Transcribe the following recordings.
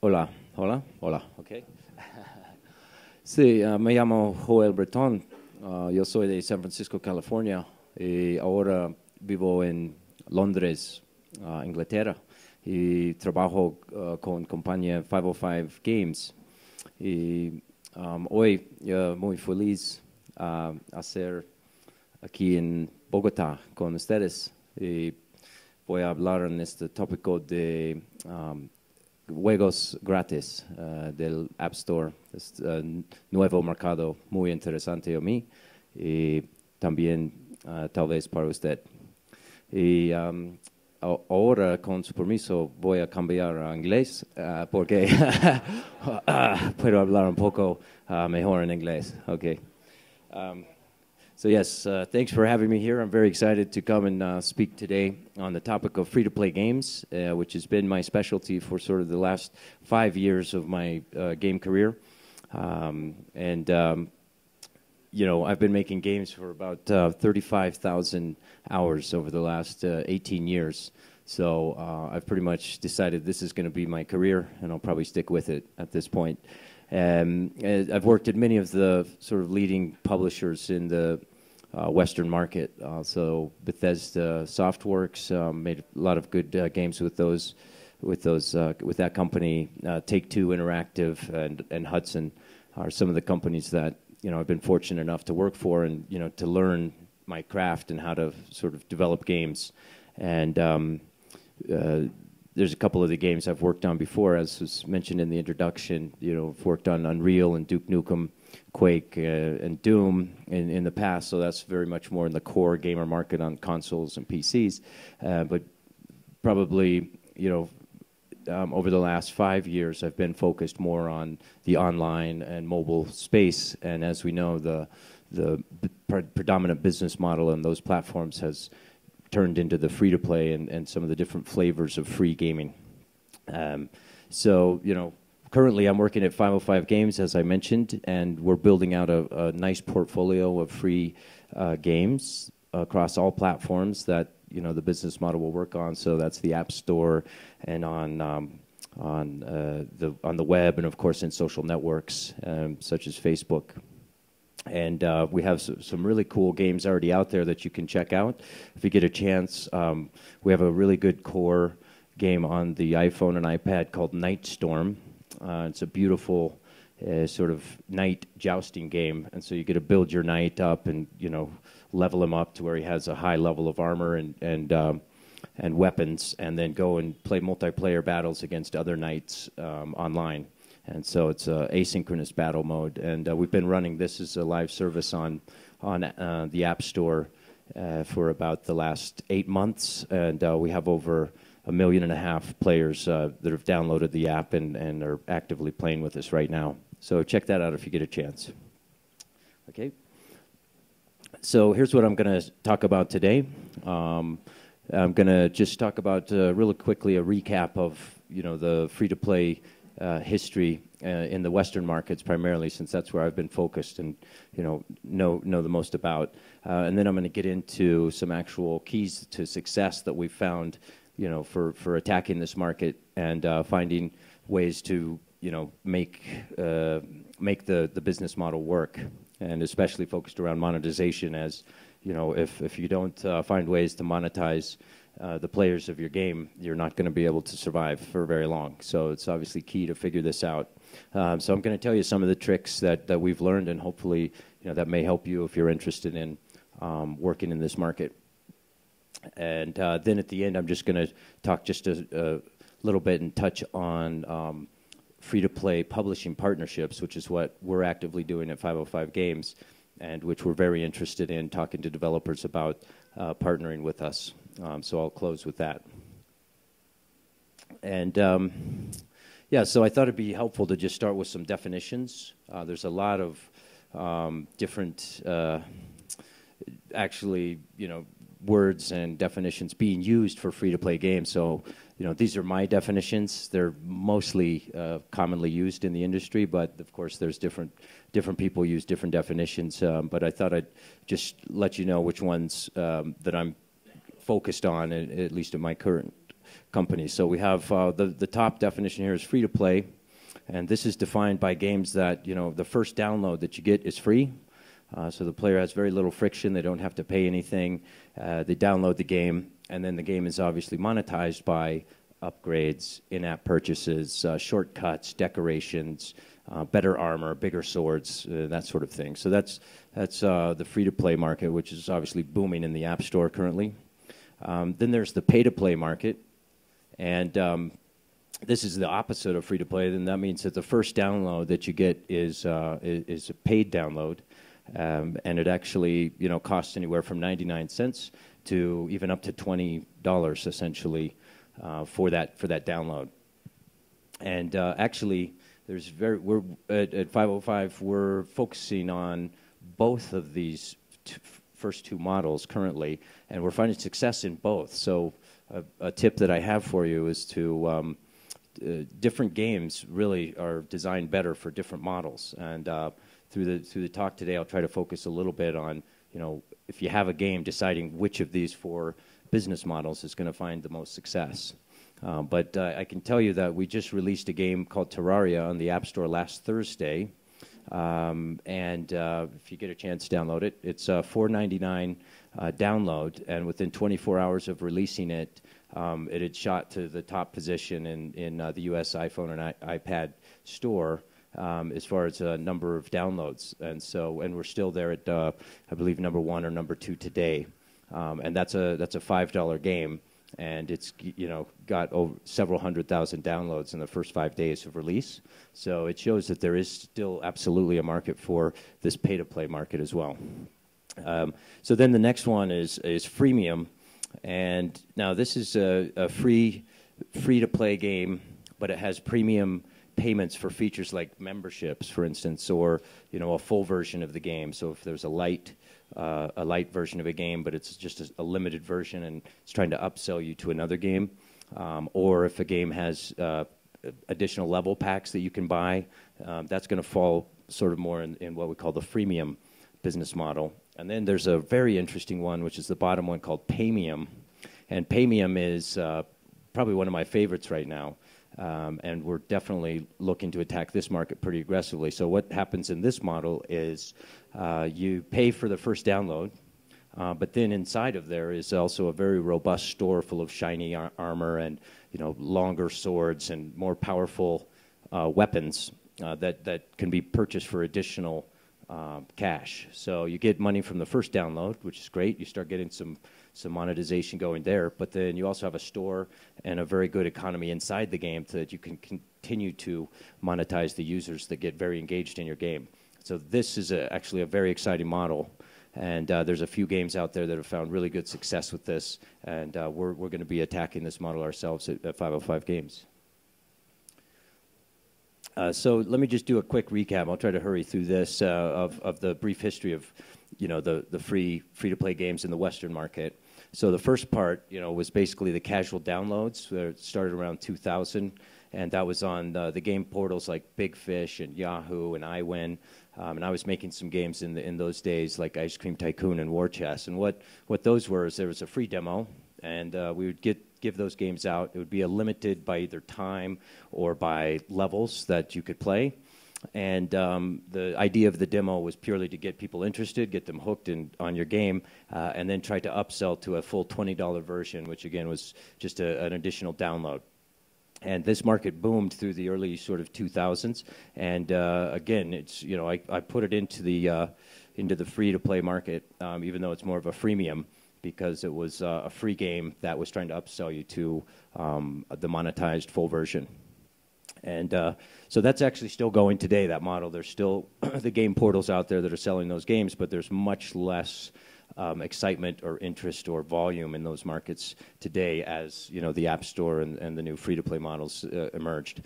Hola, hola, hola, ok. Sí, uh, me llamo Joel Breton, uh, yo soy de San Francisco, California, y ahora vivo en Londres, uh, Inglaterra, y trabajo con compañía 505 Games. Y um, hoy muy feliz a hacer aquí en Bogotá con ustedes. Y voy a hablar en este tópico de um, juegos gratis uh, del App Store. Es uh, nuevo mercado muy interesante a mí y también uh, tal vez para usted. Y um, ahora, con su permiso, voy a cambiar a inglés porque puedo hablar un poco mejor en inglés. Okay. Um, so yes, uh, thanks for having me here. I'm very excited to come and uh, speak today on the topic of free-to-play games, uh, which has been my specialty for sort of the last five years of my uh, game career. Um, and um, you know, I've been making games for about uh, 35,000 hours over the last uh, 18 years. So I've pretty much decided this is going to be my career, and I'll probably stick with it at this point. Um, I've worked at many of the sort of leading publishers in the uh, Western market. Uh, so Bethesda Softworks um, made a lot of good uh, games with those, with those, uh, with that company. Uh, Take Two Interactive and and Hudson are some of the companies that you know I've been fortunate enough to work for and you know to learn my craft and how to sort of develop games. And um, uh, there's a couple of the games I've worked on before, as was mentioned in the introduction. You know, I've worked on Unreal and Duke Nukem, Quake, uh, and Doom in, in the past. So that's very much more in the core gamer market on consoles and PCs. Uh, but probably, you know, um, over the last five years, I've been focused more on the online and mobile space. And as we know, the the predominant business model in those platforms has turned into the free to play and, and some of the different flavors of free gaming. Um, so, you know, currently I'm working at 505 Games, as I mentioned, and we're building out a, a nice portfolio of free uh, games across all platforms that you know the business model will work on. So that's the App Store and on um, on uh, the on the web, and of course in social networks um, such as Facebook. And uh, we have some really cool games already out there that you can check out if you get a chance. Um, we have a really good core game on the iPhone and iPad called Knight Storm. Uh, it's a beautiful uh, sort of knight jousting game, and so you get to build your knight up and you know level him up to where he has a high level of armor and and um, and weapons, and then go and play multiplayer battles against other knights um, online. And so it's a asynchronous battle mode. And uh, we've been running this as a live service on, on uh, the App Store uh, for about the last eight months. And uh, we have over a million and a half players uh, that have downloaded the app and, and are actively playing with us right now. So check that out if you get a chance. Okay. So here's what I'm going to talk about today. Um, I'm going to just talk about really quickly a recap of you know the free-to-play uh, history uh, in the Western markets primarily, since that's where I've been focused and you know know know the most about. Uh, and then I'm going to get into some actual keys to success that we've found, you know, for for attacking this market and uh, finding ways to you know make uh, make the the business model work, and especially focused around monetization. As you know, if if you don't uh, find ways to monetize uh, the players of your game, you're not going to be able to survive for very long. So it's obviously key to figure this out. Um, so I'm going to tell you some of the tricks that, that we've learned, and hopefully, you know, that may help you if you're interested in um, working in this market. And uh, then at the end, I'm just going to talk just a, a, little bit and touch on um, free-to-play publishing partnerships, which is what we're actively doing at 505 Games, and which we're very interested in talking to developers about uh, partnering with us. Um, so I'll close with that. And um, yeah, so I thought it'd be helpful to just start with some definitions. Uh, there's a lot of um, different, uh, actually, you know, words and definitions being used for free-to-play games. So, you know, these are my definitions. They're mostly uh, commonly used in the industry, but of course, there's different different people use different definitions. Um, but I thought I'd just let you know which ones um, that I'm focused on, at least in my current company. So we have uh, the, the top definition here is free to play. And this is defined by games that, you know, the first download that you get is free. Uh, so the player has very little friction. They don't have to pay anything. Uh, they download the game, and then the game is obviously monetized by upgrades, in-app purchases, uh, shortcuts, decorations, uh, better armor, bigger swords, uh, that sort of thing. So that's that's the free-to-play market, which is obviously booming in the App Store currently. Um, then there's the pay-to-play market, and um, this is the opposite of free-to-play. Then that means that the first download that you get is uh, is, a paid download, um, and it actually you know costs anywhere from 99 cents to even up to $20 essentially uh, for that for that download. And uh, actually there's very we're at, at 505 we're focusing on both of these first two models currently, and we're finding success in both. So a, a tip that I have for you is to um, uh, different games really are designed better for different models. And uh, through the through the talk today, I'll try to focus a little bit on you know if you have a game, deciding which of these four business models is going to find the most success. Uh, but uh, I can tell you that we just released a game called Terraria on the App Store last Thursday. Um, and uh, if you get a chance, download it. It's a $4.99 uh, download, and within 24 hours of releasing it, um, it had shot to the top position in, in uh, the U.S. iPhone and I- iPad store. Um, as far as a number of downloads, and so and we're still there at uh, I believe number one or number two today, um, and that's a that's a five dollar game and it's you know got over several hundred thousand downloads in the first five days of release. So it shows that there is still absolutely a market for this pay-to-play market as well. Um, so then the next one is is freemium, and now this is a, a free free-to-play game, but it has premium payments for features like memberships, for instance, or you know a full version of the game. So if there's a light uh, a light version of a game, but it's just a, a, limited version and it's trying to upsell you to another game. Um, or if a game has uh, additional level packs that you can buy, um, that's going to fall sort of more in, in, what we call the freemium business model. And then there's a very interesting one, which is the bottom one called Paymium. And Paymium is uh, probably one of my favorites right now. Um, and we're definitely looking to attack this market pretty aggressively. So what happens in this model is uh, you pay for the first download, uh, but then inside of there is also a very robust store full of shiny ar- armor and you know longer swords and more powerful uh, weapons uh, that that can be purchased for additional uh, cash. So you get money from the first download, which is great. You start getting some some monetization going there. But then you also have a store and a very good economy inside the game so that you can continue to monetize the users that get very engaged in your game. So this is a, actually a very exciting model. And uh, there's a few games out there that have found really good success with this. And uh, we're, we're going to be attacking this model ourselves at, at 505 Games. Uh, so let me just do a quick recap. I'll try to hurry through this uh, of, of the brief history of, you know, the, the free free to play games in the Western market. So the first part, you know, was basically the casual downloads. It started around 2000, and that was on the, the game portals like Big Fish and Yahoo and iWin. Um, and I was making some games in the, in those days like Ice Cream Tycoon and War Chess. And what, what those were is there was a free demo, and uh, we would get give those games out. It would be limited by either time or by levels that you could play. And um, the idea of the demo was purely to get people interested, get them hooked in, on your game, uh, and then try to upsell to a full $20 version, which again was just a, an additional download. And this market boomed through the early sort of 2000s. And uh, again, it's you know I, I put it into the uh, into the free to play market, um, even though it's more of a freemium because it was uh, a free game that was trying to upsell you to um, the monetized full version. And uh, so that's actually still going today, that model. There's still the game portals out there that are selling those games, but there's much less um, excitement or interest or volume in those markets today as you know the App Store and, and the new free-to-play models uh, emerged.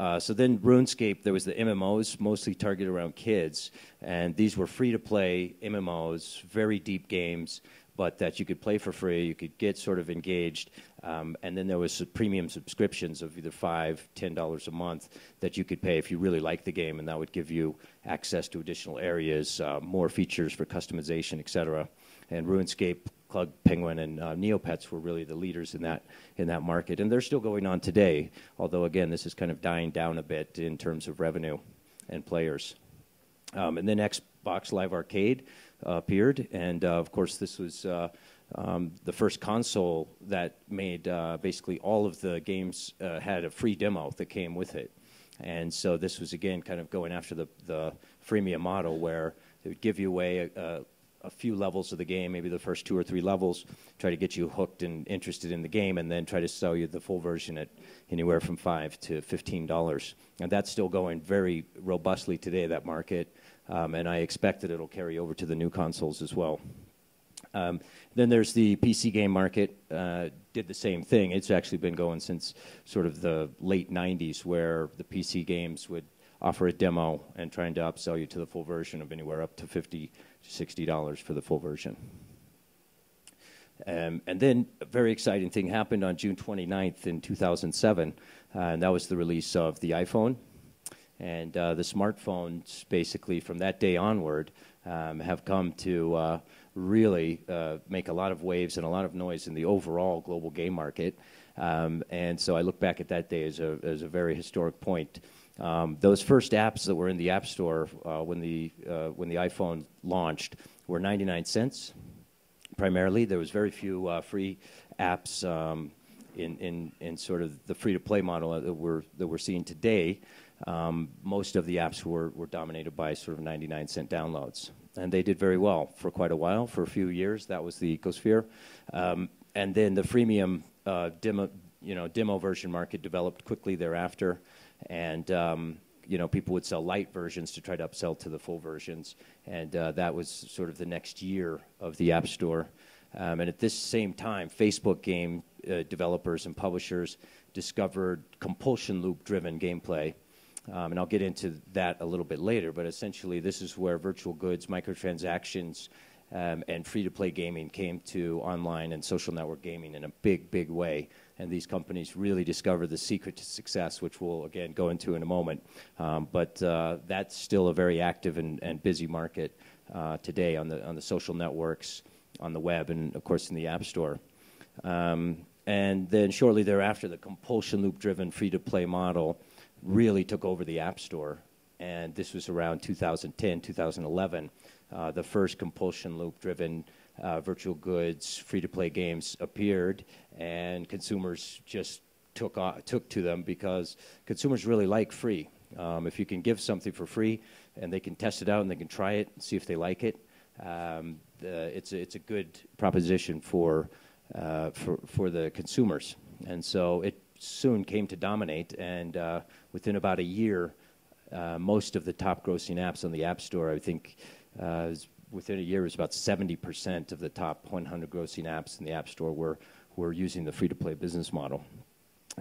Uh, so then RuneScape, there was the MMOs, mostly targeted around kids, and these were free-to-play MMOs, very deep games but that you could play for free, you could get sort of engaged, um, and then there was premium subscriptions of either five, ten dollars a month that you could pay if you really liked the game, and that would give you access to additional areas, uh, more features for customization, etc. And RuneScape Club Penguin and uh, Neopets were really the leaders in that in that market, and they're still going on today. Although again, this is kind of dying down a bit in terms of revenue and players. Um, and then Xbox Live Arcade appeared, and uh, of course, this was. Uh, um, the first console that made uh, basically all of the games had a free demo that came with it. And so this was again kind of going after the, the freemium model where they would give you away a, a, a, few levels of the game, maybe the first two or three levels, try to get you hooked and interested in the game, and then try to sell you the full version at anywhere from five to fifteen dollars. And that's still going very robustly today, that market. Um, and I expect that it'll carry over to the new consoles as well. Um, then there's the PC game market, uh, did the same thing. It's actually been going since sort of the late 90s, where the PC games would offer a demo and trying to upsell you to the full version of anywhere up to 50 to 60 dollars for the full version. Um, and then a very exciting thing happened on June 29th in 2007, uh, and that was the release of the iPhone. And uh, the smartphones, basically, from that day onward, um, have come to uh, really uh, make a lot of waves and a lot of noise in the overall global game market. Um, and so I look back at that day as a, as a very historic point. Um, those first apps that were in the App Store uh, when, the, uh, when the iPhone launched were 99 cents primarily. There was very few uh, free apps um, in, in, in sort of the free-to-play model that we're, that we're seeing today. Um, most of the apps were, were dominated by sort of 99 cent downloads and they did very well for quite a while, for a few years. That was the ecosphere. Um, and then the freemium uh, demo, you know, demo version market developed quickly thereafter, and um, you know, people would sell light versions to try to upsell to the full versions, and uh, that was sort of the next year of the App Store. Um, and at this same time, Facebook game uh, developers and publishers discovered compulsion loop driven gameplay um, and I'll get into that a little bit later, but essentially, this is where virtual goods, microtransactions, um, and free to play gaming came to online and social network gaming in a big, big way. And these companies really discovered the secret to success, which we'll again go into in a moment. Um, but uh, that's still a very active and, and busy market uh, today on the, on the social networks, on the web, and of course in the App Store. Um, and then shortly thereafter, the compulsion loop driven free to play model really took over the App Store. And this was around 2010, 2011. Uh, the first compulsion loop driven uh, virtual goods, free to play games appeared, and consumers just took, took to them because consumers really like free. Um, if you can give something for free and they can test it out and they can try it and see if they like it, um, the, it's, a, it's a good proposition for, uh, for, for the consumers. And so it soon came to dominate, and uh, within about a year, uh, most of the top grossing apps on the App Store, I think, uh, within a year, was about 70% of the top 100 grossing apps in the App Store were, were using the free to play business model.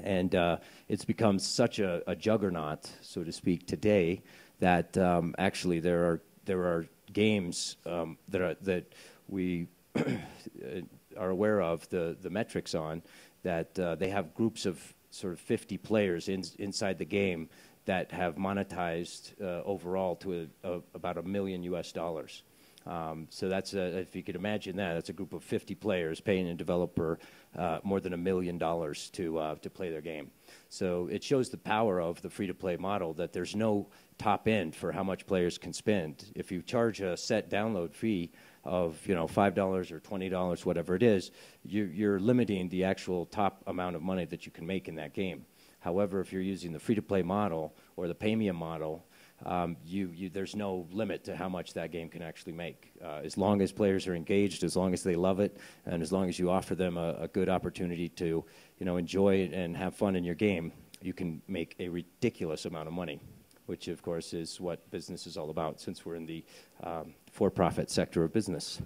And uh, it's become such a, a, juggernaut, so to speak, today that um, actually there are, there are games um, that, are, that we are aware of the, the metrics on that uh, they have groups of sort of 50 players in, inside the game that have monetized uh, overall to a, a, about a million US dollars. Um, so that's a, if you could imagine that, that's a group of 50 players paying a developer uh, more than a million dollars to uh, to play their game. So it shows the power of the free-to-play model that there's no top end for how much players can spend. If you charge a set download fee of you know five dollars or twenty dollars, whatever it is, you, you're limiting the actual top amount of money that you can make in that game. However, if you're using the free-to-play model or the paymium model, um, you, you, there's no limit to how much that game can actually make. Uh, as long as players are engaged, as long as they love it, and as long as you offer them a, a good opportunity to, you know, enjoy and have fun in your game, you can make a ridiculous amount of money, which of course is what business is all about. Since we're in the um, for-profit sector of business.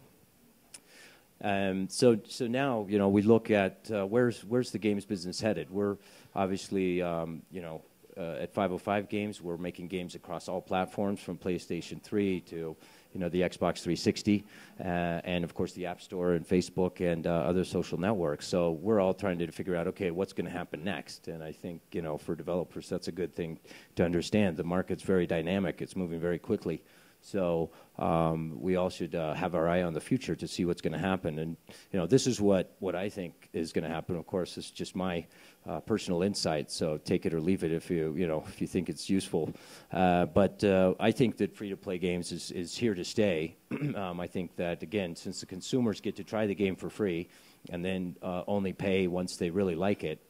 Um, so, so now, you know, we look at uh, where's where's the games business headed. We're obviously, um, you know, uh, at 505 Games, we're making games across all platforms, from PlayStation 3 to you know the Xbox 360, uh, and of course the App Store and Facebook and uh, other social networks. So we're all trying to figure out, okay, what's going to happen next? And I think you know for developers, that's a good thing to understand. The market's very dynamic; it's moving very quickly. So um, we all should uh, have our eye on the future to see what's going to happen. And you know, this is what what I think is going to happen. Of course, it's just my uh, personal insight. So take it or leave it if you you know if you think it's useful. Uh, but uh, I think that free to play games is is here to stay. um, I think that again, since the consumers get to try the game for free and then uh, only pay once they really like it.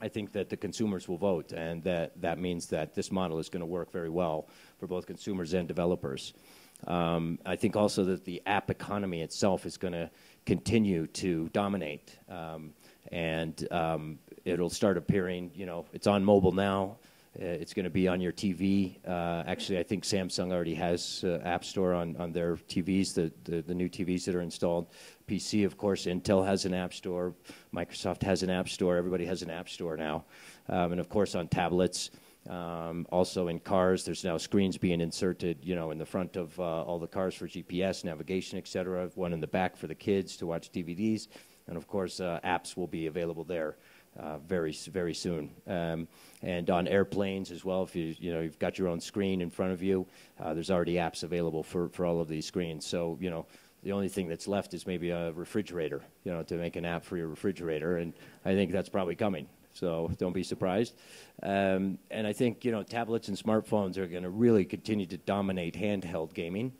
I think that the consumers will vote, and that, that means that this model is going to work very well for both consumers and developers. Um, I think also that the app economy itself is going to continue to dominate, um, and um, it'll start appearing. You know, it's on mobile now. Uh, it's going to be on your TV. Uh, actually, I think Samsung already has uh, App Store on, on their TVs, the, the, the, new TVs that are installed. PC, of course, Intel has an App Store. Microsoft has an App Store. Everybody has an App Store now. Um, and of course, on tablets. Um, also in cars, there's now screens being inserted, you know, in the front of uh, all the cars for GPS, navigation, et cetera. One in the back for the kids to watch DVDs. And of course, uh, apps will be available there uh, very very soon. Um, and on airplanes as well, if you you know you've got your own screen in front of you, uh, there's already apps available for for all of these screens. So you know. The only thing that's left is maybe a refrigerator, you know, to make an app for your refrigerator, and I think that's probably coming. So don't be surprised. Um, and I think you know tablets and smartphones are going to really continue to dominate handheld gaming.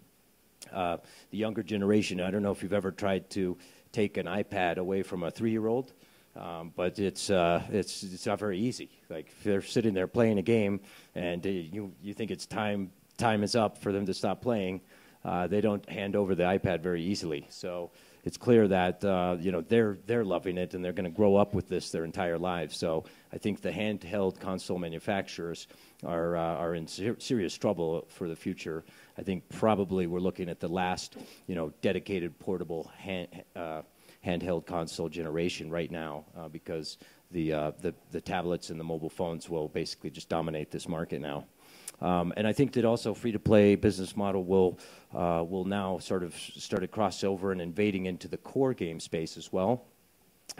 Uh, the younger generation, I don't know if you've ever tried to take an iPad away from a three-year-old. Um, but it's, uh, it's, it's not very easy. Like if they're sitting there playing a game and uh, you, you think it's time, time is up for them to stop playing, uh, they don't hand over the iPad very easily. So it's clear that uh, you know they're they're loving it and they're going to grow up with this their entire lives. So I think the handheld console manufacturers are uh, are in ser serious trouble for the future. I think probably we're looking at the last you know dedicated portable hand, uh, handheld console generation right now uh, because the, uh, the, the tablets and the mobile phones will basically just dominate this market now. Um, and I think that also free-to-play business model will uh, will now sort of start to cross over and invading into the core game space as well.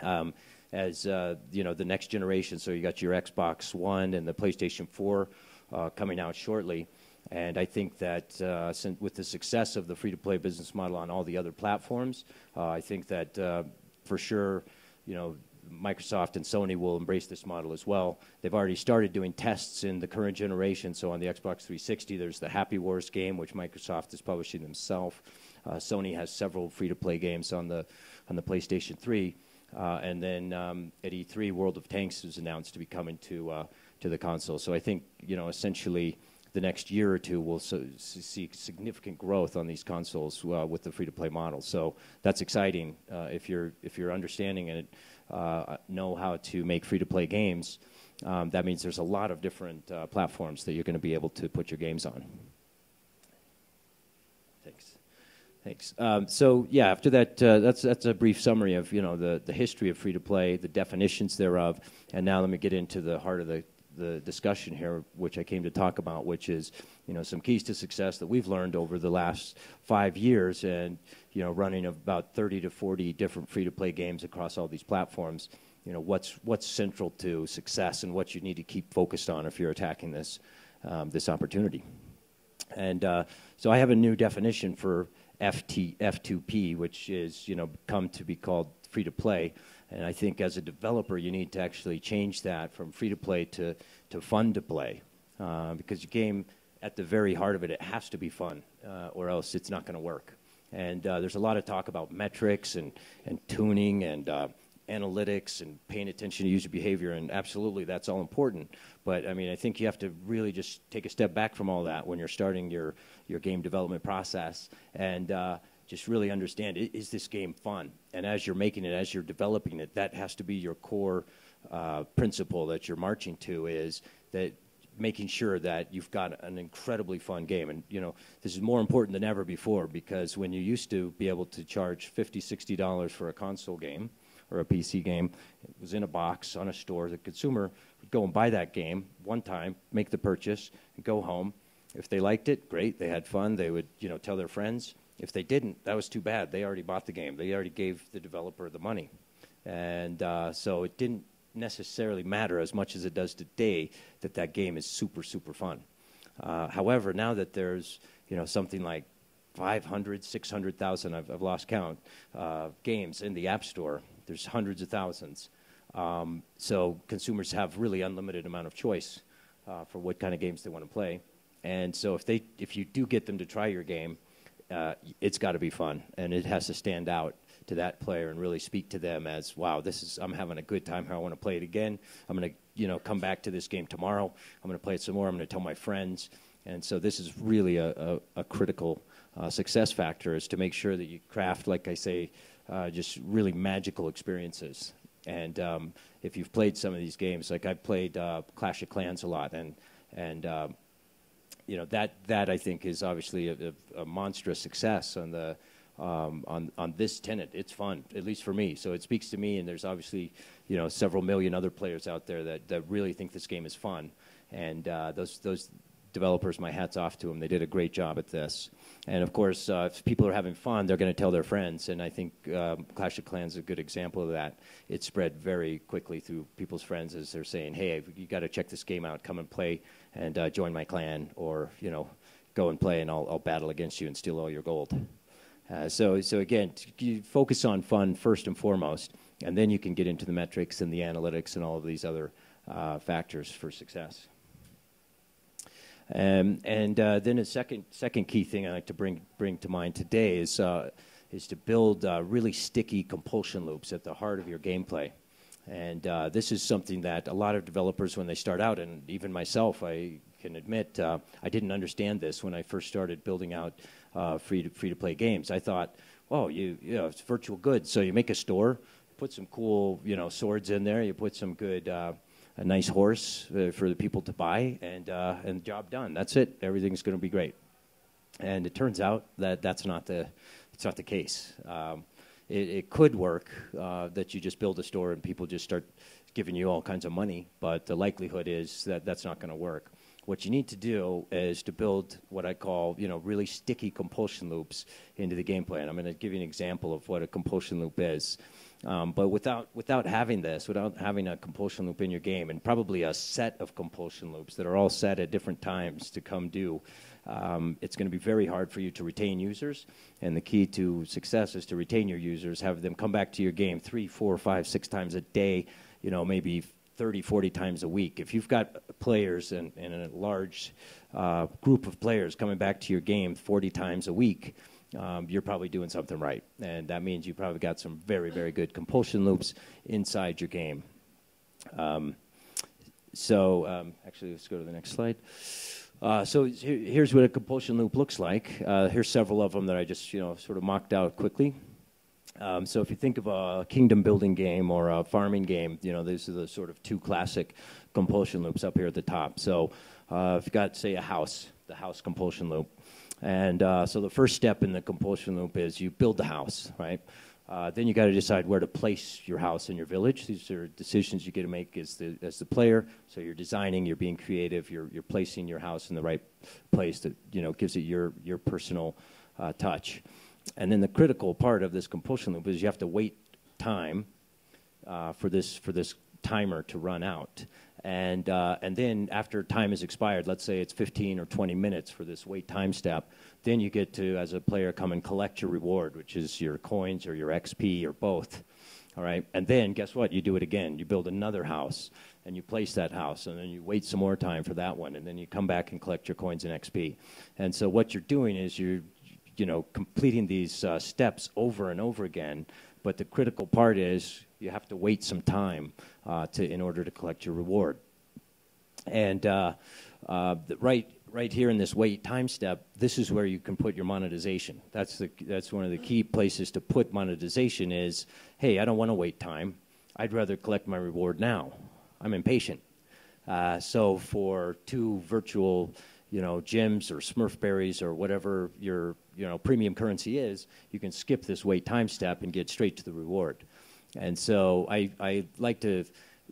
Um, as uh, you know, the next generation. So you got your Xbox One and the PlayStation 4 uh, coming out shortly. And I think that uh, with the success of the free-to-play business model on all the other platforms, uh, I think that uh, for sure, you know, Microsoft and Sony will embrace this model as well. They've already started doing tests in the current generation. So on the Xbox 360, there's the Happy Wars game, which Microsoft is publishing themselves. Uh, Sony has several free-to-play games on the on the PlayStation 3. Uh, and then um, at E3, World of Tanks is announced to be coming to uh, to the console. So I think you know essentially the next year or two, we'll so, see significant growth on these consoles uh, with the free-to-play model. So that's exciting uh, if you're if you're understanding and uh, know how to make free-to-play games. Um, that means there's a lot of different uh, platforms that you're going to be able to put your games on. Thanks. Thanks. Um, so yeah, after that, uh, that's that's a brief summary of you know the the history of free to play, the definitions thereof, and now let me get into the heart of the the discussion here, which I came to talk about, which is, you know, some keys to success that we've learned over the last five years, and you know, running about 30 to 40 different free-to-play games across all these platforms. You know, what's what's central to success, and what you need to keep focused on if you're attacking this um, this opportunity. And uh, so, I have a new definition for FT F2P, which is you know come to be called free-to-play. And I think as a developer, you need to actually change that from free to play to, to fun to play. Uh, because your game, at the very heart of it, it has to be fun, uh, or else it's not going to work. And uh, there's a lot of talk about metrics and, and tuning and uh, analytics and paying attention to user behavior, and absolutely that's all important. But I mean, I think you have to really just take a step back from all that when you're starting your, your game development process and uh, just really understand is this game fun? And as you're making it, as you're developing it, that has to be your core uh, principle that you're marching to is that making sure that you've got an incredibly fun game. And, you know, this is more important than ever before because when you used to be able to charge $50, $60 for a console game or a PC game, it was in a box on a store. The consumer would go and buy that game one time, make the purchase, and go home. If they liked it, great. They had fun. They would, you know, tell their friends. If they didn't, that was too bad. They already bought the game. They already gave the developer the money. And uh, so it didn't necessarily matter as much as it does today that that game is super, super fun. Uh, however, now that there's you know something like 500, 600,000, I've, I've, lost count, uh, games in the App Store, there's hundreds of thousands. Um, so consumers have really unlimited amount of choice uh, for what kind of games they want to play. And so if they, if you do get them to try your game, uh, it's got to be fun, and it has to stand out to that player and really speak to them as, wow, this is I'm having a good time here. I want to play it again. I'm going to, you know, come back to this game tomorrow. I'm going to play it some more. I'm going to tell my friends. And so this is really a, a, a critical uh, success factor is to make sure that you craft, like I say, uh, just really magical experiences. And um, if you've played some of these games, like I've played uh, Clash of Clans a lot, and and um, you know that that I think is obviously a, a, a monstrous success on the um, on on this tenant. It's fun, at least for me. So it speaks to me, and there's obviously you know several million other players out there that, that really think this game is fun, and uh, those those developers, my hat's off to them. They did a great job at this. And of course, uh, if people are having fun, they're going to tell their friends. And I think um, Clash of Clans is a good example of that. It spread very quickly through people's friends as they're saying, "Hey, you got to check this game out. Come and play and uh, join my clan, or you know, go and play, and I'll, I'll battle against you and steal all your gold." Uh, so, so again, you focus on fun first and foremost, and then you can get into the metrics and the analytics and all of these other uh, factors for success. Um, and uh, then a second second key thing I like to bring bring to mind today is uh, is to build uh, really sticky compulsion loops at the heart of your gameplay. And uh, this is something that a lot of developers, when they start out, and even myself, I can admit, I didn't understand this when I first started building out uh, free to free to play games. I thought, oh, you you know, it's virtual goods. So you make a store, put some cool you know swords in there, you put some good a nice horse uh, for the people to buy, and uh, and job done. That's it. Everything's going to be great. And it turns out that that's not the it's not the case. Um, it, it, could work uh, that you just build a store and people just start giving you all kinds of money, but the likelihood is that that's not going to work. What you need to do is to build what I call, you know, really sticky compulsion loops into the gameplay. And I'm going to give you an example of what a compulsion loop is. Um, but without, without having this, without having a compulsion loop in your game, and probably a set of compulsion loops that are all set at different times to come due, um, it's going to be very hard for you to retain users. And the key to success is to retain your users, have them come back to your game three, four, five, six times a day, you know, maybe 30, 40 times a week. If you've got players and, and a large uh, group of players coming back to your game 40 times a week, um, you're probably doing something right. And that means you probably got some very, very good compulsion loops inside your game. Um, so um, actually, let's go to the next slide. Uh, so here's what a compulsion loop looks like. Uh, here's several of them that I just you know sort of mocked out quickly. Um, so if you think of a kingdom building game or a farming game, you know these are the sort of two classic compulsion loops up here at the top. So uh, if you've got say a house, the house compulsion loop. And uh, so the first step in the compulsion loop is you build the house, right? Uh, then you got to decide where to place your house in your village. These are decisions you get to make as the as the player. So you're designing, you're being creative, you're you're placing your house in the right place that you know gives it your your personal uh, touch. And then the critical part of this compulsion loop is you have to wait time uh, for this for this timer to run out. And, uh, and then after time has expired, let's say it's 15 or 20 minutes for this wait time step, then you get to, as a player, come and collect your reward, which is your coins or your XP or both. All right, and then guess what? You do it again. You build another house, and you place that house, and then you wait some more time for that one, and then you come back and collect your coins and XP. And so what you're doing is you're, you know, completing these uh, steps over and over again. But the critical part is you have to wait some time uh, to, in order to collect your reward. And uh, uh, right, right here in this wait time step, this is where you can put your monetization. That's, the, that's one of the key places to put monetization is, hey, I don't want to wait time. I'd rather collect my reward now. I'm impatient. Uh, so for two virtual you know, gems or Smurf berries or whatever your you know premium currency is, you can skip this wait time step and get straight to the reward. And so I, I like to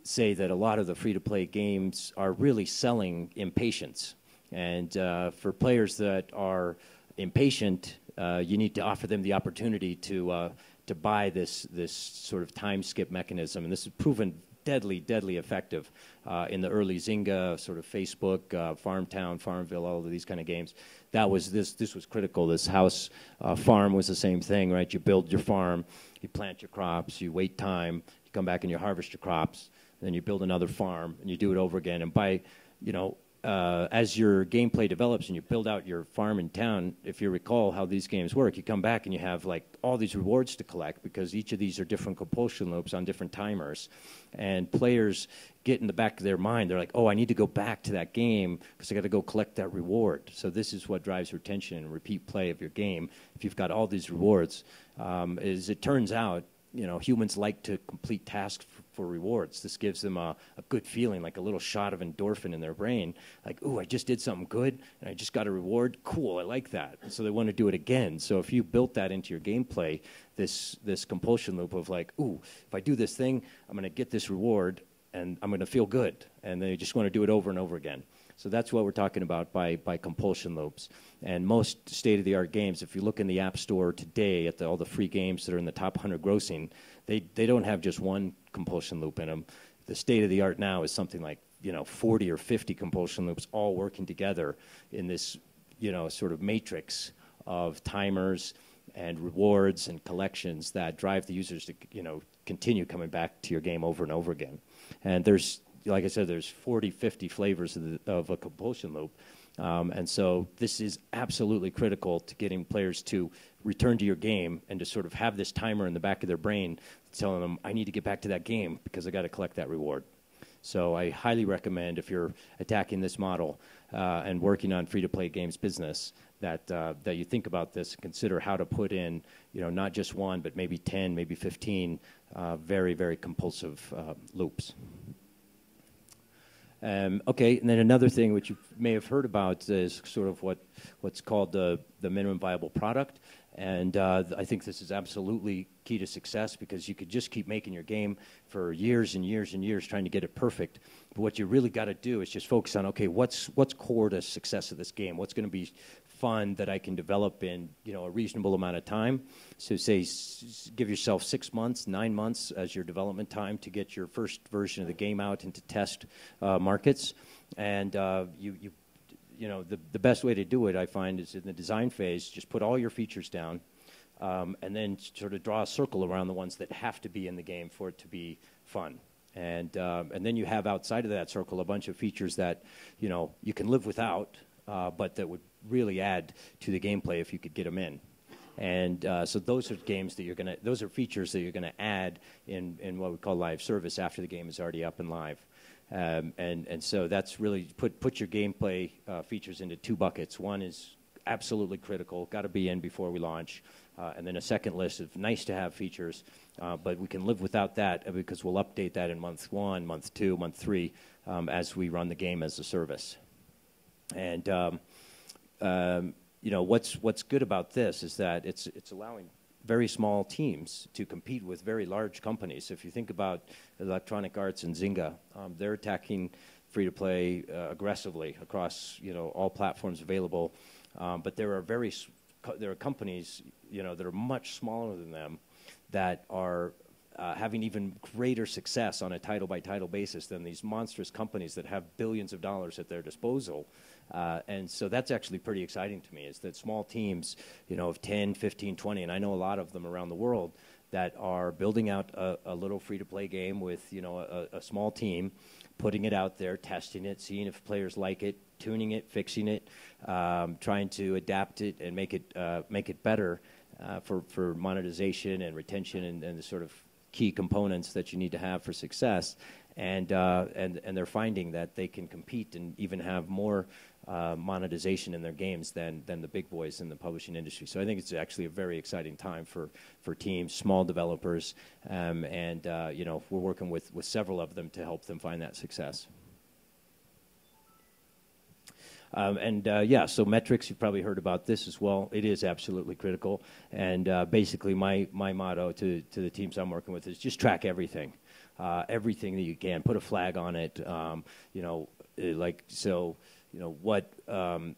say that a lot of the free to play games are really selling impatience. And uh, for players that are impatient, uh, you need to offer them the opportunity to, uh, to buy this, this sort of time skip mechanism. And this is proven deadly, deadly effective uh, in the early Zynga, sort of Facebook, uh, Farmtown, Farmville, all of these kind of games. That was this. This was critical. This house uh, farm was the same thing, right? You build your farm, you plant your crops, you wait time, you come back and you harvest your crops, then you build another farm and you do it over again. And by, you know, uh, as your gameplay develops and you build out your farm in town, if you recall how these games work, you come back and you have like all these rewards to collect because each of these are different compulsion loops on different timers. And players get in the back of their mind, they're like, oh, I need to go back to that game because I got to go collect that reward. So this is what drives retention and repeat play of your game. If you've got all these rewards, um, as it turns out, you know, humans like to complete tasks for, rewards. This gives them a, a, good feeling, like a little shot of endorphin in their brain. Like, ooh, I just did something good and I just got a reward. Cool, I like that. So they want to do it again. So if you built that into your gameplay, this this compulsion loop of like, ooh, if I do this thing, I'm going to get this reward and I'm going to feel good, and they just want to do it over and over again. So that's what we're talking about by, by compulsion loops. And most state of the art games, if you look in the App Store today at the, all the free games that are in the top 100 grossing, they, they don't have just one compulsion loop in them. The state of the art now is something like you know 40 or 50 compulsion loops all working together in this you know sort of matrix of timers and rewards and collections that drive the users to you know continue coming back to your game over and over again. And there's like I said, there's 40, 50 flavors of, the, of a compulsion loop. Um, and so this is absolutely critical to getting players to return to your game and to sort of have this timer in the back of their brain telling them, I need to get back to that game because I got to collect that reward. So I highly recommend if you're attacking this model uh, and working on free-to-play games business that uh, that you think about this and consider how to put in, you know, not just one but maybe 10, maybe 15 uh, very very compulsive uh, loops. Um, okay, and then another thing which you may have heard about is sort of what, what's called the, the minimum viable product. And uh, I think this is absolutely key to success because you could just keep making your game for years and years and years trying to get it perfect. But what you really got to do is just focus on okay, what's what's core to success of this game? What's going to be fun that I can develop in you know a reasonable amount of time. So say give yourself six months, nine months as your development time to get your first version of the game out into test uh, markets, and uh, you you you know the the best way to do it I find is in the design phase. Just put all your features down. Um, and then sort of draw a circle around the ones that have to be in the game for it to be fun. And, um, and then you have outside of that circle a bunch of features that you know you can live without, uh, but that would really add to the gameplay if you could get them in. And uh, so those are games that you're going to, those are features that you're going to add in, in what we call live service after the game is already up and live. Um, and, and so that's really put, put your gameplay uh, features into two buckets. One is absolutely critical, got to be in before we launch. Uh, and then a second list of nice to have features, uh, but we can live without that because we'll update that in month one, month two, month three um, as we run the game as a service. And um, um, you know, what's, what's good about this is that it's, it's allowing very small teams to compete with very large companies. If you think about Electronic Arts and Zynga, um, they're attacking free-to-play uh, aggressively across, you know, all platforms available. Um, but there are very, there are companies, you know, that are much smaller than them that are uh, having even greater success on a title by title basis than these monstrous companies that have billions of dollars at their disposal uh, and so that's actually pretty exciting to me is that small teams, you know, of 10, 15, 20, and I know a lot of them around the world that are building out a, a little free-to-play game with, you know, a, a, small team, putting it out there, testing it, seeing if players like it, tuning it, fixing it, um, trying to adapt it and make it, uh, make it better uh, for, for monetization and retention and, and the sort of key components that you need to have for success. And, uh, and, and they're finding that they can compete and even have more uh, monetization in their games than, than the big boys in the publishing industry. So I think it's actually a very exciting time for, for teams, small developers, um, and uh, you know, we're working with, with several of them to help them find that success. Um, and uh, yeah, so metrics, you've probably heard about this as well. It is absolutely critical. And uh, basically, my, my motto to, to the teams I'm working with is just track everything. Uh, everything that you can. Put a flag on it. Um, you know, like, so you know, what, um,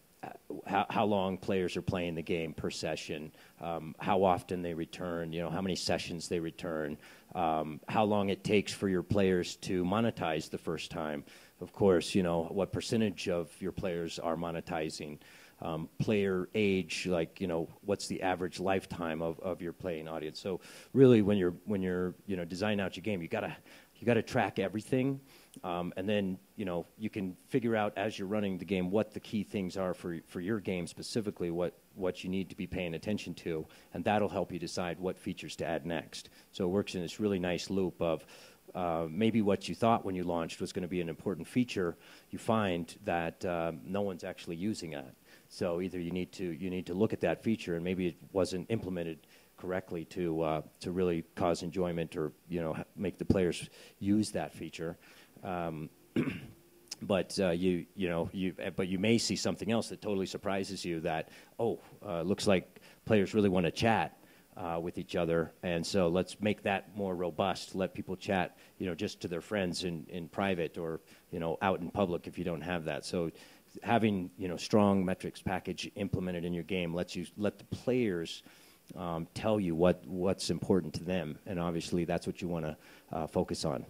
how, how long players are playing the game per session, um, how often they return, you know, how many sessions they return, um, how long it takes for your players to monetize the first time. Of course, you know, what percentage of your players are monetizing. Um, player age, like you know, what's the average lifetime of, of your playing audience? So really, when you're when you're you know designing out your game, you gotta you gotta track everything, um, and then you know you can figure out as you're running the game what the key things are for for your game specifically, what what you need to be paying attention to, and that'll help you decide what features to add next. So it works in this really nice loop of uh, maybe what you thought when you launched was going to be an important feature, you find that uh, no one's actually using it. So either you need to you need to look at that feature and maybe it wasn't implemented correctly to uh, to really cause enjoyment or you know make the players use that feature. Um, but uh, you you know you but you may see something else that totally surprises you that oh uh, looks like players really want to chat uh, with each other, and so let's make that more robust. Let people chat, you know, just to their friends in, in private or you know out in public if you don't have that. So having you know strong metrics package implemented in your game lets you let the players um, tell you what what's important to them, and obviously that's what you want to uh, focus on.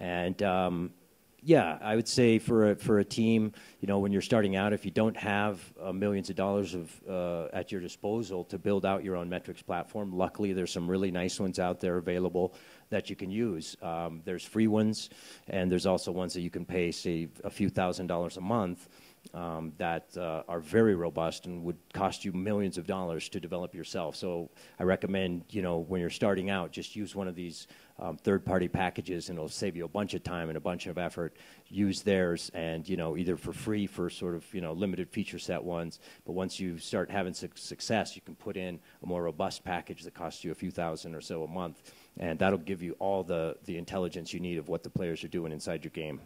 And um, yeah, I would say for a, for a team, you know, when you're starting out, if you don't have uh, millions of dollars of uh, at your disposal to build out your own metrics platform, luckily there's some really nice ones out there available that you can use. Um, there's free ones, and there's also ones that you can pay, say, a few thousand dollars a month. Um, that uh, are very robust and would cost you millions of dollars to develop yourself. So I recommend, you know, when you're starting out, just use one of these um, third-party packages, and it'll save you a bunch of time and a bunch of effort. Use theirs, and you know either for free for sort of you know limited feature set ones. But once you start having su success, you can put in a more robust package that costs you a few thousand or so a month, and that'll give you all the the intelligence you need of what the players are doing inside your game.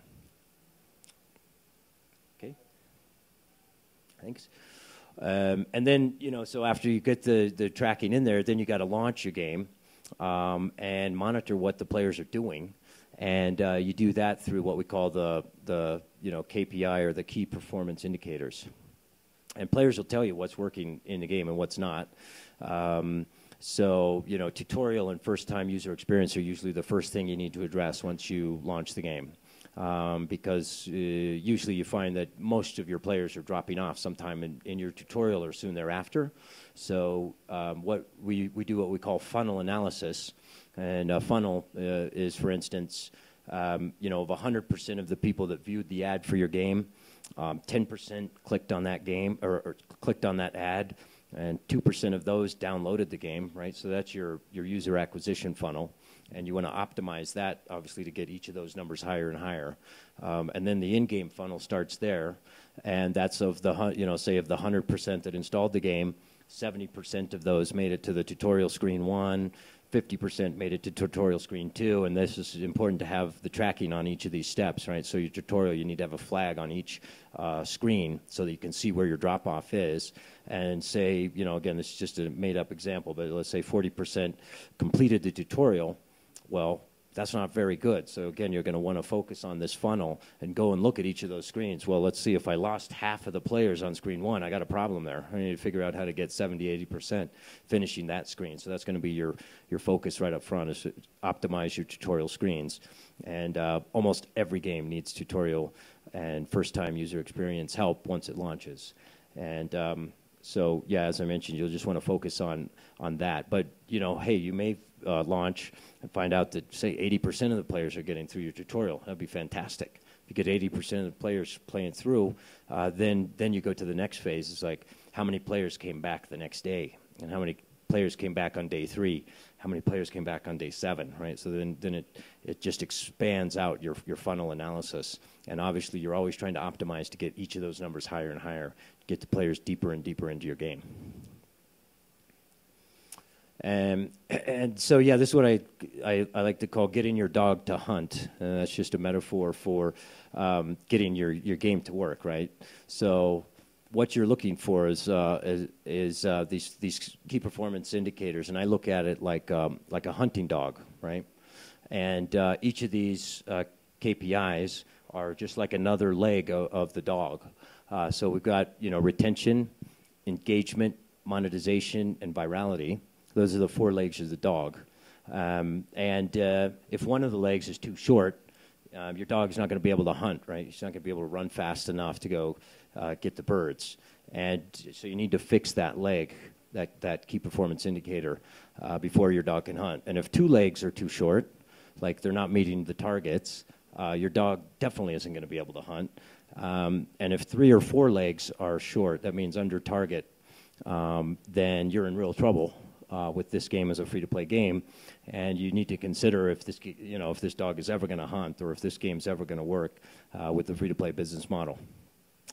Okay. Thanks. Um, and then, you know, so after you get the, the tracking in there, then you got to launch your game um, and monitor what the players are doing. And uh, you do that through what we call the, the you know, KPI or the key performance indicators. And players will tell you what's working in the game and what's not. Um, so, you know, tutorial and first time user experience are usually the first thing you need to address once you launch the game um, because uh, usually you find that most of your players are dropping off sometime in, in your tutorial or soon thereafter. So um, what we, we do what we call funnel analysis, and a funnel uh, is, for instance, um, you know, of 100% of the people that viewed the ad for your game, 10% um, clicked on that game or, or clicked on that ad, and 2% of those downloaded the game, right? So that's your, your user acquisition funnel and you want to optimize that obviously to get each of those numbers higher and higher. Um, and then the in-game funnel starts there, and that's of the you know say of the hundred percent that installed the game, seventy percent of those made it to the tutorial screen one. 50% made it to tutorial screen two, and this is important to have the tracking on each of these steps, right? So your tutorial, you need to have a flag on each uh, screen so that you can see where your drop off is. And say, you know, again, this is just a made up example, but let's say 40% completed the tutorial, well, that's not very good. So again, you're going to want to focus on this funnel and go and look at each of those screens. Well, let's see if I lost half of the players on screen one, I got a problem there. I need to figure out how to get 70, 80% finishing that screen. So that's going to be your, your focus right up front is optimize your tutorial screens. And uh, almost every game needs tutorial and first-time user experience help once it launches. And um, so, yeah, as I mentioned, you'll just want to focus on, on that. But, you know, hey, you may uh, launch and find out that, say, 80% of the players are getting through your tutorial. That'd be fantastic. If you get 80% of the players playing through, uh, then, then you go to the next phase. It's like how many players came back the next day and how many players came back on day three, how many players came back on day seven, right? So then, then it, it just expands out your, your funnel analysis. And obviously, you're always trying to optimize to get each of those numbers higher and higher, get the players deeper and deeper into your game. Um, and so, yeah, this is what I, I, I, like to call getting your dog to hunt. Uh, that's just a metaphor for um, getting your, your game to work, right? So, what you're looking for is, uh, is, is uh, these, these key performance indicators, and I look at it like, um, like a hunting dog, right? And uh, each of these uh, KPIs are just like another leg of, of the dog. Uh, so we've got you know retention, engagement, monetization, and virality. Those are the four legs of the dog. Um, and uh, if one of the legs is too short, uh, your dog's not going to be able to hunt, right? He's not going to be able to run fast enough to go uh, get the birds. And so you need to fix that leg, that, that key performance indicator, uh, before your dog can hunt. And if two legs are too short, like they're not meeting the targets, uh, your dog definitely isn't going to be able to hunt. Um, and if three or four legs are short, that means under target, um, then you're in real trouble uh, with this game as a free-to-play game, and you need to consider if this, you know, if this dog is ever going to hunt or if this game's ever going to work uh, with the free-to-play business model.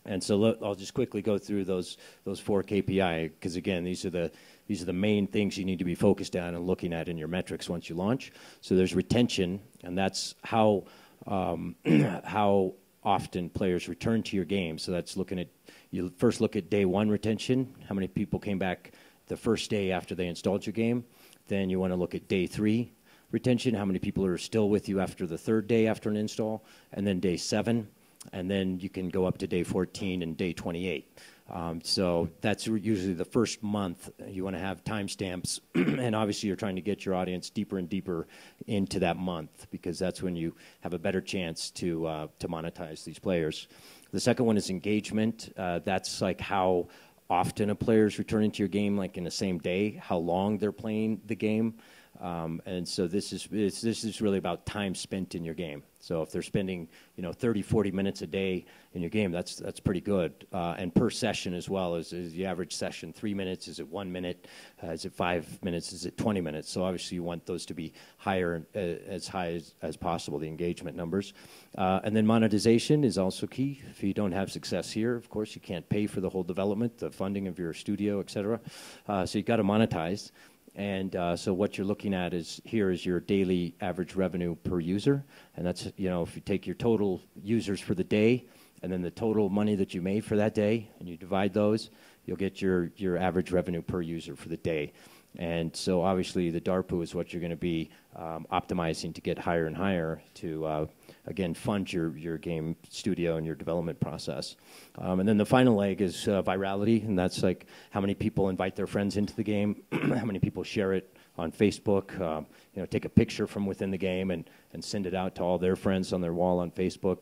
And so I'll just quickly go through those those four KPI because again, these are the these are the main things you need to be focused on and looking at in your metrics once you launch. So there's retention, and that's how um, how often players return to your game. So that's looking at you first look at day one retention, how many people came back the first day after they installed your game. Then you want to look at day three retention, how many people are still with you after the third day after an install, and then day seven, and then you can go up to day 14 and day 28. Um, so that's usually the first month. You want to have timestamps, and obviously you're trying to get your audience deeper and deeper into that month because that's when you have a better chance to uh, to monetize these players. The second one is engagement. Uh, that's like how often a player is returning to your game, like in the same day, how long they're playing the game. Um, and so this is this is really about time spent in your game. So if they're spending you know 30, 40 minutes a day in your game, that's that's pretty good. Uh, and per session as well is, is the average session three minutes? Is it one minute? Uh, is it five minutes? Is it 20 minutes? So obviously you want those to be higher uh, as high as, as possible the engagement numbers. Uh, and then monetization is also key. If you don't have success here, of course you can't pay for the whole development, the funding of your studio, et cetera. Uh, so you've got to monetize. And uh, so what you're looking at is here is your daily average revenue per user, and that's you know if you take your total users for the day, and then the total money that you made for that day, and you divide those, you'll get your your average revenue per user for the day. And so obviously the DARPU is what you're going to be um, optimizing to get higher and higher to uh, again fund your your game studio and your development process. Um, and then the final leg is uh, virality, and that's like how many people invite their friends into the game, how many people share it on Facebook, um, you know, take a picture from within the game and and send it out to all their friends on their wall on Facebook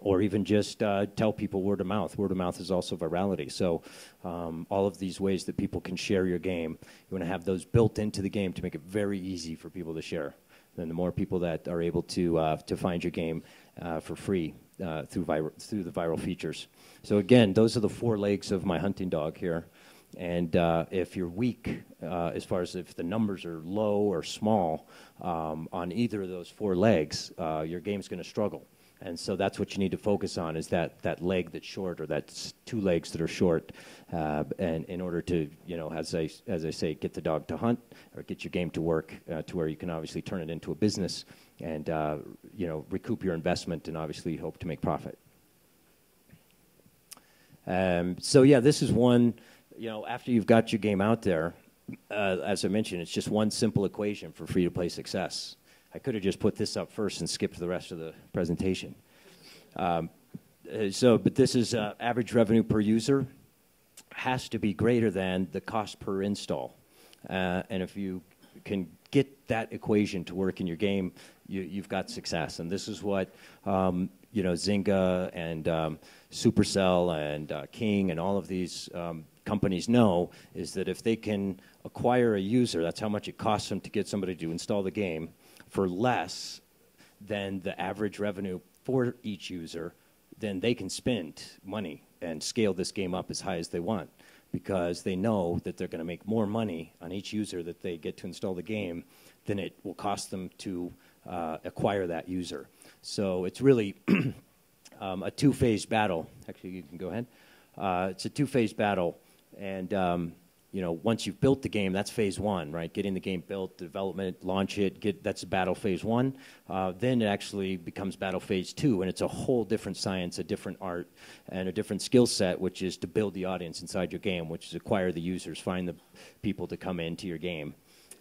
or even just uh, tell people word of mouth. Word of mouth is also virality. So, um, all of these ways that people can share your game, you want to have those built into the game to make it very easy for people to share. And the more people that are able to uh, to find your game uh, for free uh, through through the viral features. So again, those are the four legs of my hunting dog here. And uh, if you're weak, uh, as far as if the numbers are low or small um, on either of those four legs, your game's going to struggle. And so that's what you need to focus on is that, that leg that's short or that two legs that are short. Uh, and in order to, you know, as I, as I say, get the dog to hunt or get your game to work uh, to where you can obviously turn it into a business and, uh, you know, recoup your investment and obviously hope to make profit. Um, so, yeah, this is one, you know, after you've got your game out there, uh, as I mentioned, it's just one simple equation for free to play success. I could have just put this up first and skipped the rest of the presentation. Um, uh, so, but this is uh, average revenue per user has to be greater than the cost per install. Uh, and if you can get that equation to work in your game, you, have got success. And this is what um, you know Zynga and um, Supercell and uh, King and all of these um, companies know is that if they can acquire a user, that's how much it costs them to get somebody to install the game for less than the average revenue for each user, then they can spend money and scale this game up as high as they want because they know that they're going to make more money on each user that they get to install the game than it will cost them to uh, acquire that user. So it's really um, a two phase battle. Actually, you can go ahead. Uh, it's a two phase battle. And um, you know, once you've built the game, that's phase one, right? Getting the game built, development, launch it, get that's battle phase one. Uh, then it actually becomes battle phase two, and it's a whole different science, a different art, and a different skill set, which is to build the audience inside your game, which is acquire the users, find the people to come into your game,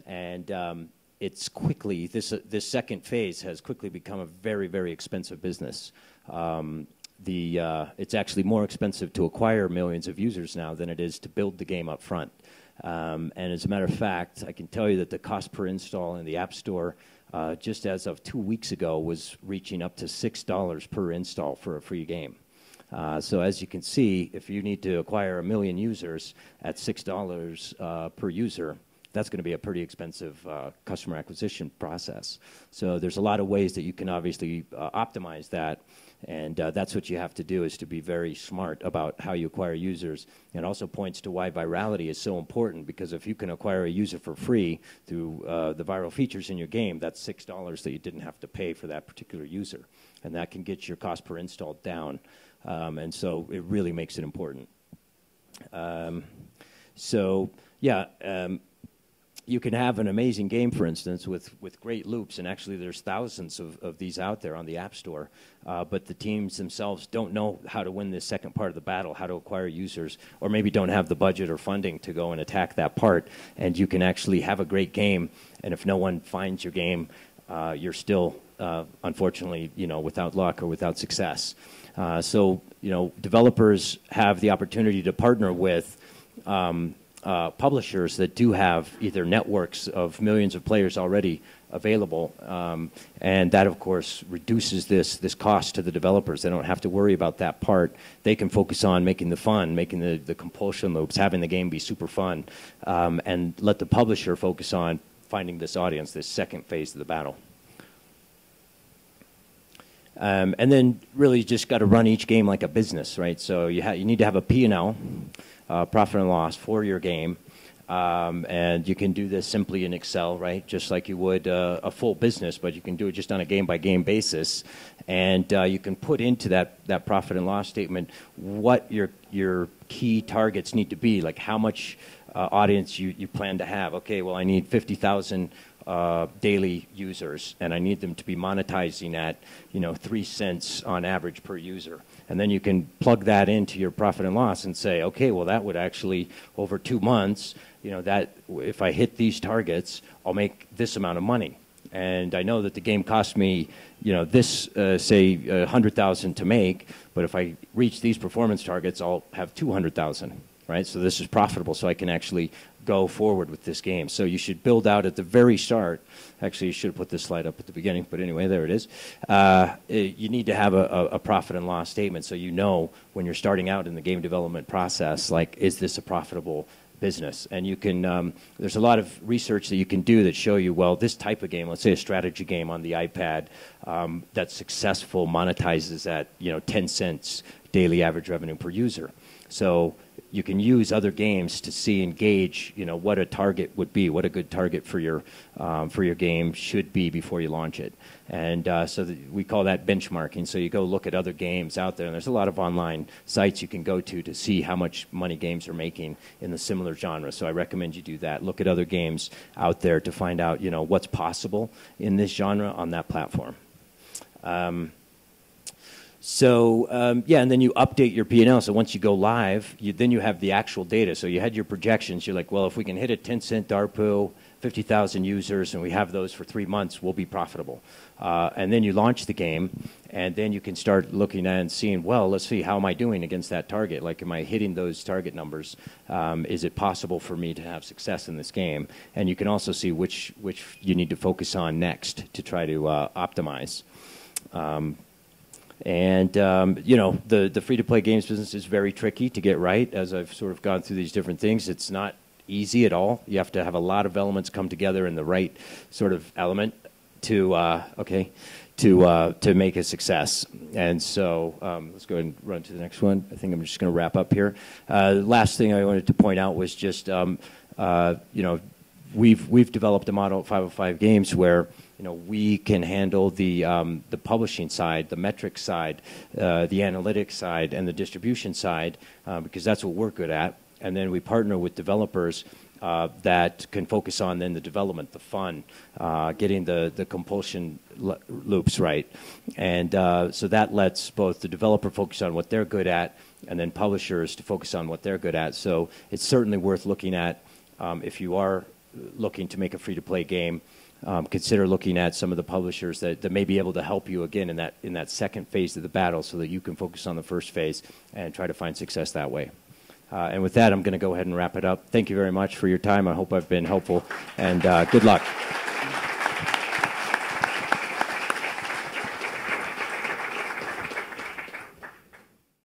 and um, it's quickly this uh, this second phase has quickly become a very very expensive business. Um, the uh, it's actually more expensive to acquire millions of users now than it is to build the game up front. Um, and as a matter of fact, I can tell you that the cost per install in the App Store, uh, just as of two weeks ago, was reaching up to six dollars per install for a free game. Uh, so as you can see, if you need to acquire a million users at six dollars uh, per user, that's going to be a pretty expensive uh, customer acquisition process. So there's a lot of ways that you can obviously uh, optimize that. And uh, that's what you have to do is to be very smart about how you acquire users. It also points to why virality is so important because if you can acquire a user for free through uh, the viral features in your game, that's $6 that you didn't have to pay for that particular user. And that can get your cost per install down. Um, and so it really makes it important. Um, so, yeah, um, you can have an amazing game, for instance, with, with great loops, and actually there's thousands of, of these out there on the App Store, uh, but the teams themselves don't know how to win this second part of the battle, how to acquire users, or maybe don't have the budget or funding to go and attack that part, and you can actually have a great game, and if no one finds your game, uh, you're still, uh, unfortunately, you know, without luck or without success. Uh, so, you know, developers have the opportunity to partner with um, uh, publishers that do have either networks of millions of players already available, um, and that of course reduces this this cost to the developers. They don't have to worry about that part. They can focus on making the fun, making the, the compulsion loops, having the game be super fun, um, and let the publisher focus on finding this audience, this second phase of the battle. Um, and then really just got to run each game like a business, right? So you, you need to have a P&L uh, profit and loss for your game. Um, and you can do this simply in Excel, right? Just like you would uh, a full business, but you can do it just on a game by game basis. And uh, you can put into that, that profit and loss statement what your, your key targets need to be, like how much uh, audience you, you plan to have. Okay, well, I need 50,000 uh, daily users, and I need them to be monetizing at, you know, three cents on average per user. And then you can plug that into your profit and loss and say, okay, well, that would actually, over two months, you know, that if I hit these targets, I'll make this amount of money. And I know that the game cost me, you know, this, uh, say, uh, 100,000 to make, but if I reach these performance targets, I'll have 200,000, right? So this is profitable, so I can actually go forward with this game. So you should build out at the very start. Actually, you should have put this slide up at the beginning, but anyway, there it is. Uh, you need to have a, a, profit and loss statement so you know when you're starting out in the game development process, like, is this a profitable business? And you can, um, there's a lot of research that you can do that show you, well, this type of game, let's say a strategy game on the iPad um, that's successful monetizes at, you know, 10 cents daily average revenue per user. So you can use other games to see and gauge, you know, what a target would be, what a good target for your um, for your game should be before you launch it. And uh, so we call that benchmarking. So you go look at other games out there, and there's a lot of online sites you can go to to see how much money games are making in the similar genre. So I recommend you do that. Look at other games out there to find out, you know, what's possible in this genre on that platform. Um, so um, yeah, and then you update your P&L. So once you go live, you, then you have the actual data. So you had your projections. You're like, well, if we can hit a 10 cent DARPU, 50,000 users, and we have those for three months, we'll be profitable. Uh, and then you launch the game, and then you can start looking at and seeing, well, let's see, how am I doing against that target? Like, am I hitting those target numbers? Um, is it possible for me to have success in this game? And you can also see which, which you need to focus on next to try to uh, optimize. Um, and um, you know, the the free to play games business is very tricky to get right. As I've sort of gone through these different things, it's not easy at all. You have to have a lot of elements come together in the right sort of element to uh, okay to uh, to make a success. And so um, let's go ahead and run to the next one. I think I'm just going to wrap up here. Uh, last thing I wanted to point out was just um, uh, you know we've we've developed a model at 505 Games where you know, we can handle the, um, the publishing side, the metrics side, uh, the analytics side, and the distribution side, uh, because that's what we're good at. And then we partner with developers uh, that can focus on then the development, the fun, uh, getting the, the compulsion loops right. And uh, so that lets both the developer focus on what they're good at and then publishers to focus on what they're good at. So it's certainly worth looking at um, if you are looking to make a free-to-play game um, consider looking at some of the publishers that, that may be able to help you again in that in that second phase of the battle, so that you can focus on the first phase and try to find success that way. Uh, and with that, I'm going to go ahead and wrap it up. Thank you very much for your time. I hope I've been helpful, and uh, good luck.